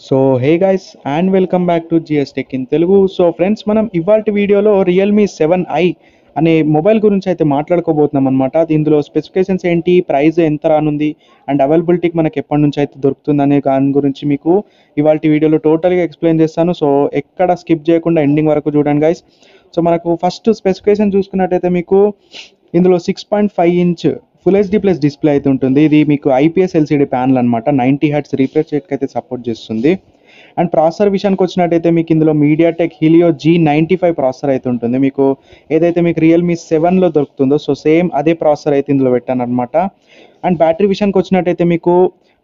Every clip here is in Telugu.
So hey guys and welcome back to GS Tech in Telugu so friends మనం ఇవాళ వీడియోలో రియల్మీ సెవెన్ ఐ అనే మొబైల్ గురించి అయితే మాట్లాడుకోబోతున్నాం అనమాట ఇందులో స్పెసిఫికేషన్స్ ఏంటి ప్రైస్ ఎంత రానుంది అండ్ అవైలబిలిటీకి మనకి ఎప్పటి నుంచి అయితే దొరుకుతుందనే దాని గురించి మీకు ఇవాళ వీడియోలో టోటల్గా ఎక్స్ప్లెయిన్ చేస్తాను. సో ఎక్కడ స్కిప్ చేయకుండా ఎండింగ్ వరకు చూడండి గైస్ సో మనకు ఫస్ట్ స్పెసిఫికేషన్ చూసుకున్నట్టయితే మీకు ఇందులో six point five inch full HD plus display అయితే ఉంటుంది. ఇది మీకు ఐపీఎస్ ఎల్సీడీ ప్యానల్ అనమాట నైంటీ హెడ్స్ రీఫ్రెష్ రేట్కి అయితే సపోర్ట్ చేస్తుంది. అండ్ ప్రాసెసర్ విషయానికి వచ్చినట్టయితే మీకు ఇందులో MediaTek Helio G ninety five processor అయితే ఉంటుంది. మీకు ఏదైతే మీకు రియల్మీ సెవెన్లో దొరుకుతుందో సో సేమ్ అదే ప్రాసెసర్ అయితే ఇందులో పెట్టాను అనమాట అండ్ బ్యాటరీ విషయానికి వచ్చినట్టయితే మీకు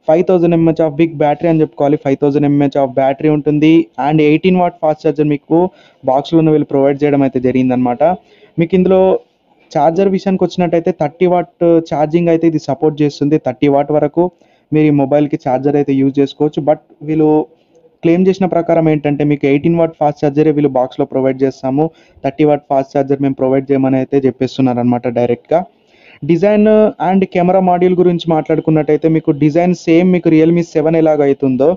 five thousand mAh of big battery అని చెప్పుకోవాలి. Five thousand mAh of battery ఉంటుంది. And eighteen watt fast charger మీకు బాక్స్లోనే వీళ్ళు ప్రొవైడ్ చేయడం అయితే జరిగిందనమాట మీకు ఇందులో ఛార్జర్ విషయానికి వచ్చినట్టయితే థర్టీ వాట్ ఛార్జింగ్ అయితే ఇది సపోర్ట్ చేస్తుంది. థర్టీ వాట్ వరకు మీరు ఈ మొబైల్కి ఛార్జర్ అయితే యూజ్ చేసుకోవచ్చు. బట్ వీళ్ళు క్లెయిమ్ చేసిన ప్రకారం ఏంటంటే మీకు ఎయిటీన్ వాట్ ఫాస్ట్ ఛార్జరే వీళ్ళు బాక్స్లో ప్రొవైడ్ చేస్తాము. థర్టీ వాట్ ఫాస్ట్ ఛార్జర్ మేము ప్రొవైడ్ చేయమని అయితే చెప్పేస్తున్నారు అనమాట డైరెక్ట్గా design and uh, camera module గురించి మాట్లాడుకున్నట్టయితే మీకు డిజైన్ సేమ్ మీకు రియల్మీ సెవెన్ ఎలాగ అవుతుందో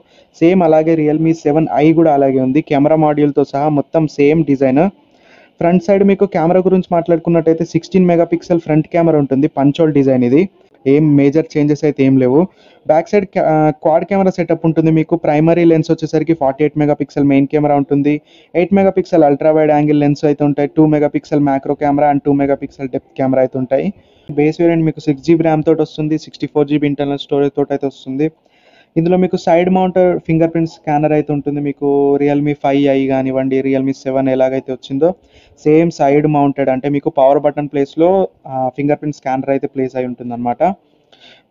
సేమ్ అలాగే రియల్మీ సెవెన్ ఐ కూడా అలాగే ఉంది. కెమెరా మాడ్యూల్తో సహా మొత్తం సేమ్ డిజైన్ ఫ్రంట్ సైడ్ మీకు కెమెరా గురించి మాట్లాడుకున్నట్టయితే సిక్స్టీన్ మెగాపిక్సెల్ ఫ్రంట్ కెమెరా ఉంటుంది పంచోల్ డిజైన్ ఇది. ఏం మేజర్ చేంజెస్ అయితే ఏం లేవు. Back side quad camera setup ఉంటుంది మీకు. ప్రైమరీ లెన్స్ వచ్చేసరికి forty eight megapixel main camera ఉంటుంది. Eight megapixel ultra wide angle lens అయితే ఉంటాయి. Two megapixel macro camera and two megapixel depth camera అయితే ఉంటాయి. బేస్ వేరియంట్ మీకు సిక్స్ జీబీ ర్యామ్ తోటి వస్తుంది sixty four GB internal storage తోటి అయితే వస్తుంది. ఇందులో మీకు side mount finger print scanner అయితే ఉంటుంది. మీకు రియల్మీ ఫైవ్ ఐ కానివ్వండి రియల్మీ సెవెన్ ఎలాగైతే వచ్చిందో సేమ్ సైడ్ మౌంటెడ్ అంటే మీకు పవర్ బటన్ ప్లేస్లో ఫింగర్ ప్రింట్ స్కానర్ అయితే ప్లేస్ అయి ఉంటుంది అనమాట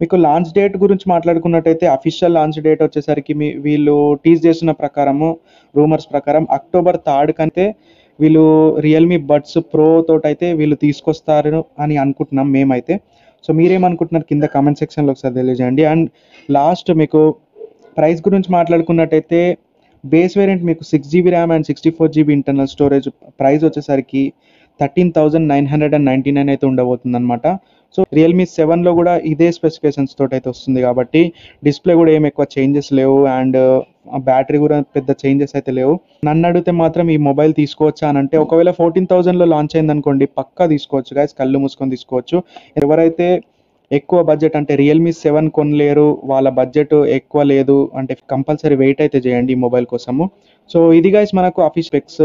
మీకు లాంచ్ డేట్ గురించి మాట్లాడుకున్నట్టయితే అఫీషియల్ లాంచ్ డేట్ వచ్చేసరికి మీ వీళ్ళు టీజ్ చేసిన ప్రకారము రూమర్స్ ప్రకారం అక్టోబర్ థర్డ్ కంటే వీళ్ళు రియల్మీ బడ్స్ ప్రో తోటైతే వీళ్ళు తీసుకొస్తారు అని అనుకుంటున్నాం మేమైతే. సో మీరేమనుకుంటున్నారు? కింద కామెంట్ సెక్షన్లో ఒకసారి తెలియజేయండి. అండ్ లాస్ట్ మీకు ప్రైస్ గురించి మాట్లాడుకున్నట్టయితే బేస్ వేరియంట్ మీకు six GB RAM and sixty four GB internal storage price వచ్చేసరికి thirteen thousand nine hundred and ninety nine అయితే ఉండబోతుంది అనమాట సో రియల్మీ సెవెన్లో కూడా ఇదే స్పెసిఫికేషన్స్ తోటి అయితే వస్తుంది కాబట్టి డిస్ప్లే కూడా ఏం ఎక్కువ చేంజెస్ లేవు. అండ్ బ్యాటరీ కూడా పెద్ద చేంజెస్ అయితే లేవు. నన్ను అడిగితే మాత్రం ఈ మొబైల్ తీసుకోవచ్చా అని అంటే ఒకవేళ ఫోర్టీన్ థౌజండ్లో లాంచ్ అయింది అనుకోండి పక్కా తీసుకోవచ్చు గాయస్ కళ్ళు మూసుకొని తీసుకోవచ్చు. ఎవరైతే ఎక్కువ బడ్జెట్ అంటే రియల్మీ సెవెన్ కొనలేరు వాళ్ళ బడ్జెట్ ఎక్కువ లేదు అంటే కంపల్సరీ వెయిట్ అయితే చేయండి ఈ మొబైల్ కోసము. సో ఇది గైస్ మనకు ఆఫీస్ స్పెక్స్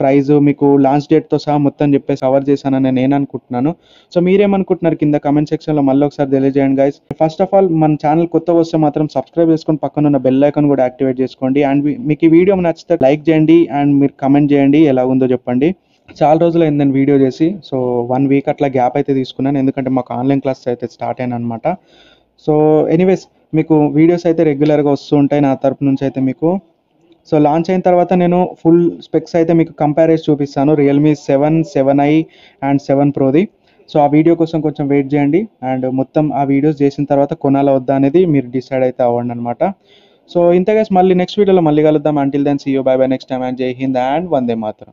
ప్రైజ్ మీకు లాంచ్ డేట్తో సహా మొత్తం చెప్పేసి కవర్ చేశానని నేను అనుకుంటున్నాను. సో మీరేమనుకుంటున్నారు కింద కమెంట్ సెక్షన్లో మళ్ళీ ఒకసారి తెలియజేయండి గైస్ ఫస్ట్ ఆఫ్ ఆల్ మన ఛానల్ కొత్త వస్తే మాత్రం సబ్స్క్రైబ్ చేసుకొని పక్కన ఉన్న బెల్ ఐకాన్ కూడా యాక్టివేట్ చేసుకోండి. అండ్ మీకు ఈ వీడియో నచ్చితే లైక్ చేయండి అండ్ మీరు కమెంట్ చేయండి. ఎలా ఉందో చెప్పండి. చాలా రోజులు అయిందని వీడియో చేసి. సో వన్ వీక్ అట్లా గ్యాప్ అయితే తీసుకున్నాను. ఎందుకంటే మాకు ఆన్లైన్ క్లాస్ అయితే స్టార్ట్ అయిన అనమాట సో ఎనీవేస్ మీకు వీడియోస్ అయితే రెగ్యులర్గా వస్తూ ఉంటాయి నా తరపు నుంచి అయితే మీకు. సో లాంచ్ అయిన తర్వాత నేను ఫుల్ స్పెక్స్ అయితే మీకు కంపేర్ చేసి చూపిస్తాను. Realme seven seven i and seven ప్రోది so ఆ వీడియో కోసం కొంచెం వెయిట్ చేయండి. అండ్ మొత్తం ఆ వీడియోస్ చేసిన తర్వాత కొనాలా వద్దా అనేది మీరు డిసైడ్ అయితే అవ్వండి అనమాట సో ఇంతగా మళ్ళీ నెక్స్ట్ వీడియోలో మళ్ళీ కలుద్దాం. Until then see you bye bye next time and జై హింద్ అండ్ వందే మాత్రం